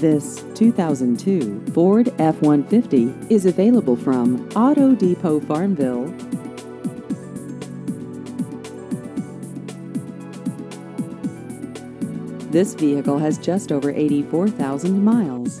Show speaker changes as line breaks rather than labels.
This 2002 Ford F-150 is available from Auto Depot Farmville. This vehicle has just over 84,000 miles.